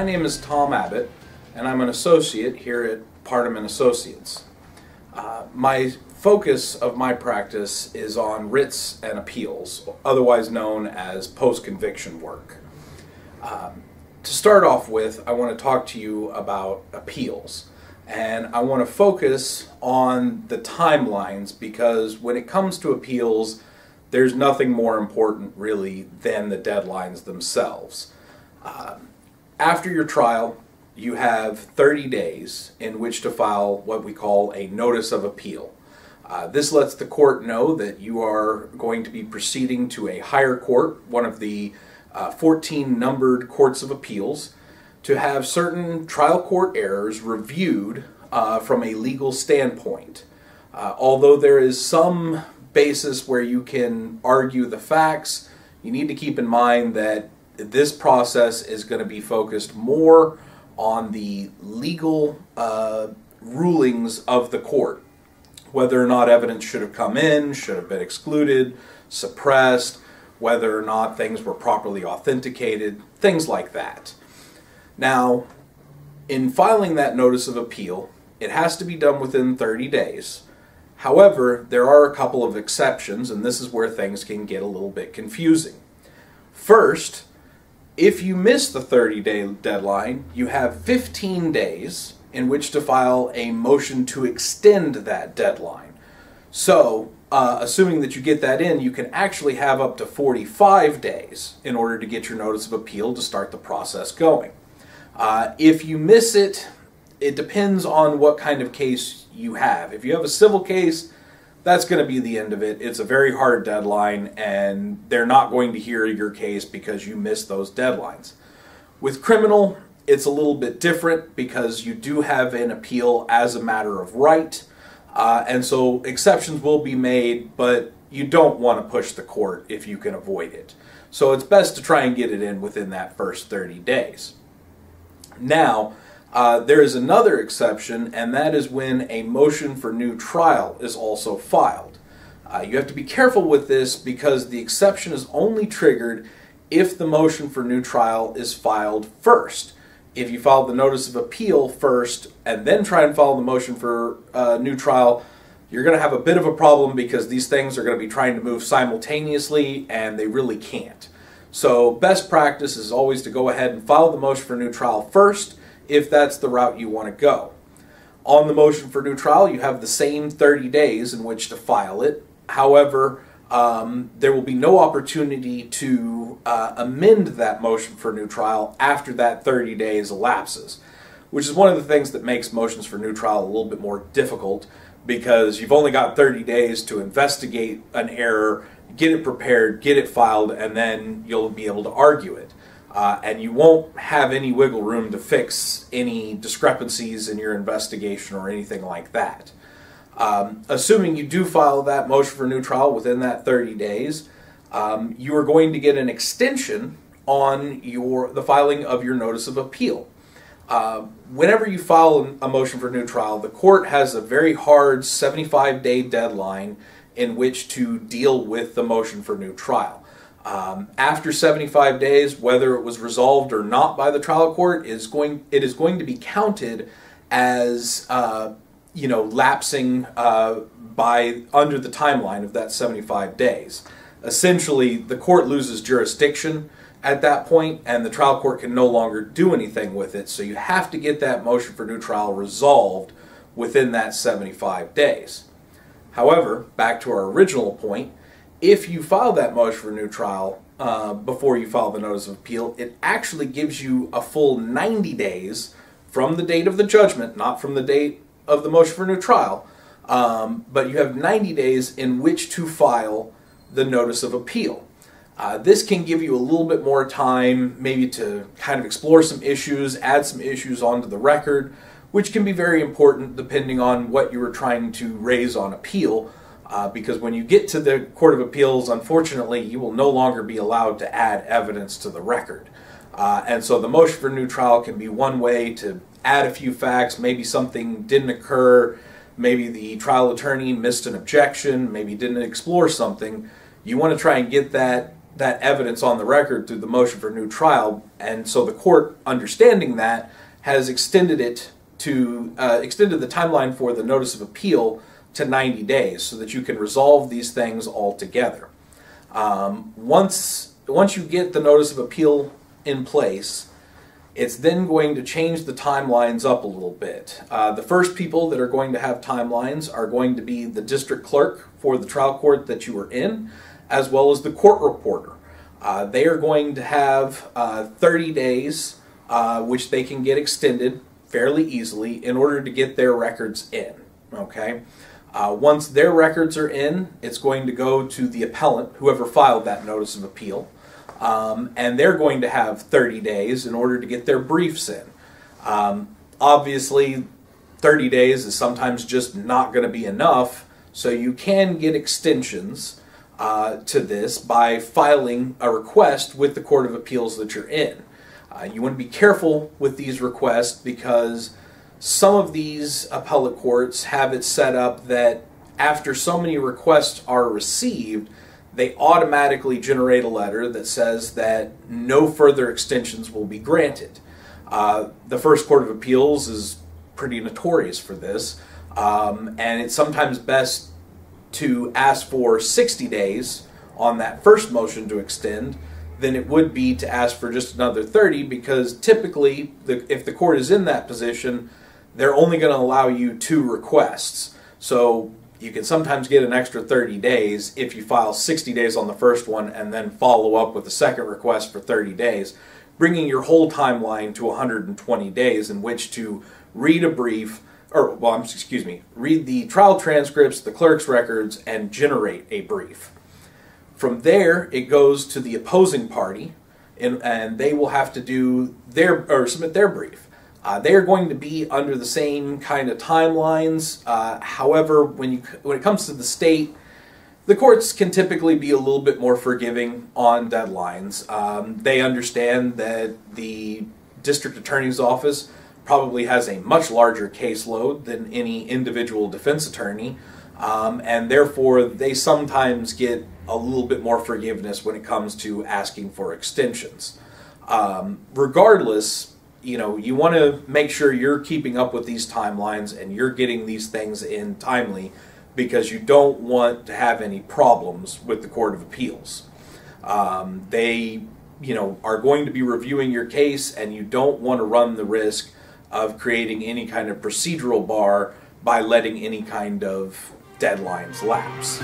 My name is Tom Abbate, and I'm an associate here at Parnham Associates. Uh, my focus of my practice is on writs and appeals, otherwise known as post-conviction work. Um, to start off with, I want to talk to you about appeals. And I want to focus on the timelines because when it comes to appeals, there's nothing more important really than the deadlines themselves. Um, after your trial, you have 30 days in which to file what we call a notice of appeal. Uh, this lets the court know that you are going to be proceeding to a higher court, one of the uh, 14 numbered courts of appeals, to have certain trial court errors reviewed uh, from a legal standpoint. Uh, although there is some basis where you can argue the facts, you need to keep in mind that this process is going to be focused more on the legal uh, rulings of the court. Whether or not evidence should have come in, should have been excluded, suppressed, whether or not things were properly authenticated, things like that. Now, in filing that notice of appeal, it has to be done within 30 days. However, there are a couple of exceptions, and this is where things can get a little bit confusing. First, if you miss the 30 day deadline, you have 15 days in which to file a motion to extend that deadline. So, uh, assuming that you get that in, you can actually have up to 45 days in order to get your notice of appeal to start the process going. Uh, if you miss it, it depends on what kind of case you have. If you have a civil case, that's going to be the end of it. It's a very hard deadline, and they're not going to hear your case because you missed those deadlines. With criminal, it's a little bit different because you do have an appeal as a matter of right, uh, and so exceptions will be made, but you don't want to push the court if you can avoid it. So it's best to try and get it in within that first 30 days. Now, uh, there is another exception, and that is when a motion for new trial is also filed. Uh, you have to be careful with this because the exception is only triggered if the motion for new trial is filed first. If you file the notice of appeal first and then try and file the motion for uh, new trial, you're going to have a bit of a problem because these things are going to be trying to move simultaneously and they really can't. So, best practice is always to go ahead and file the motion for new trial first if that's the route you want to go. On the motion for new trial, you have the same 30 days in which to file it. However, um, there will be no opportunity to uh, amend that motion for new trial after that 30 days elapses, which is one of the things that makes motions for new trial a little bit more difficult because you've only got 30 days to investigate an error, get it prepared, get it filed, and then you'll be able to argue it. Uh, and you won't have any wiggle room to fix any discrepancies in your investigation or anything like that. Um, assuming you do file that motion for new trial within that 30 days, um, you are going to get an extension on your the filing of your notice of appeal. Uh, whenever you file a motion for new trial, the court has a very hard 75 day deadline in which to deal with the motion for new trial. Um, after 75 days, whether it was resolved or not by the trial court, is going it is going to be counted as uh, you know lapsing uh, by under the timeline of that 75 days. Essentially, the court loses jurisdiction at that point, and the trial court can no longer do anything with it. So you have to get that motion for new trial resolved within that 75 days. However, back to our original point if you file that motion for new trial uh, before you file the notice of appeal, it actually gives you a full 90 days from the date of the judgment, not from the date of the motion for new trial, um, but you have 90 days in which to file the notice of appeal. Uh, this can give you a little bit more time, maybe to kind of explore some issues, add some issues onto the record, which can be very important depending on what you were trying to raise on appeal. Uh, because when you get to the Court of Appeals, unfortunately, you will no longer be allowed to add evidence to the record. Uh, and so the motion for new trial can be one way to add a few facts. Maybe something didn't occur. Maybe the trial attorney missed an objection. Maybe didn't explore something. You want to try and get that that evidence on the record through the motion for new trial, and so the court, understanding that, has extended it to uh, extended the timeline for the notice of appeal to 90 days, so that you can resolve these things all together. Um, once once you get the notice of appeal in place, it's then going to change the timelines up a little bit. Uh, the first people that are going to have timelines are going to be the district clerk for the trial court that you are in, as well as the court reporter. Uh, they are going to have uh, 30 days, uh, which they can get extended fairly easily in order to get their records in. Okay. Uh, once their records are in, it's going to go to the appellant, whoever filed that notice of appeal. Um, and they're going to have 30 days in order to get their briefs in. Um, obviously, 30 days is sometimes just not going to be enough, so you can get extensions uh, to this by filing a request with the Court of Appeals that you're in. Uh, you want to be careful with these requests because some of these appellate courts have it set up that after so many requests are received, they automatically generate a letter that says that no further extensions will be granted. Uh, the First Court of Appeals is pretty notorious for this, um, and it's sometimes best to ask for 60 days on that first motion to extend than it would be to ask for just another 30 because typically, the, if the court is in that position, they're only going to allow you two requests. So you can sometimes get an extra 30 days if you file 60 days on the first one and then follow up with the second request for 30 days, bringing your whole timeline to 120 days in which to read a brief, or, well, excuse me, read the trial transcripts, the clerk's records, and generate a brief. From there, it goes to the opposing party, and, and they will have to do their, or submit their brief. Uh, they are going to be under the same kind of timelines. Uh, however, when you when it comes to the state, the courts can typically be a little bit more forgiving on deadlines. Um, they understand that the district attorney's office probably has a much larger caseload than any individual defense attorney, um, and therefore they sometimes get a little bit more forgiveness when it comes to asking for extensions. Um, regardless, you know, you want to make sure you're keeping up with these timelines and you're getting these things in timely because you don't want to have any problems with the Court of Appeals. Um, they, you know, are going to be reviewing your case and you don't want to run the risk of creating any kind of procedural bar by letting any kind of deadlines lapse.